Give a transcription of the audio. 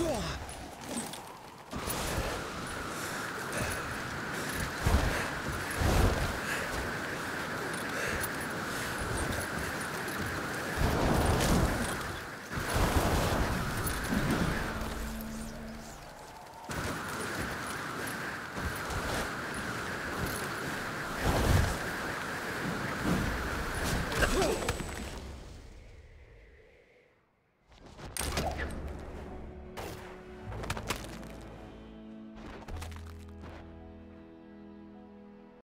Sure.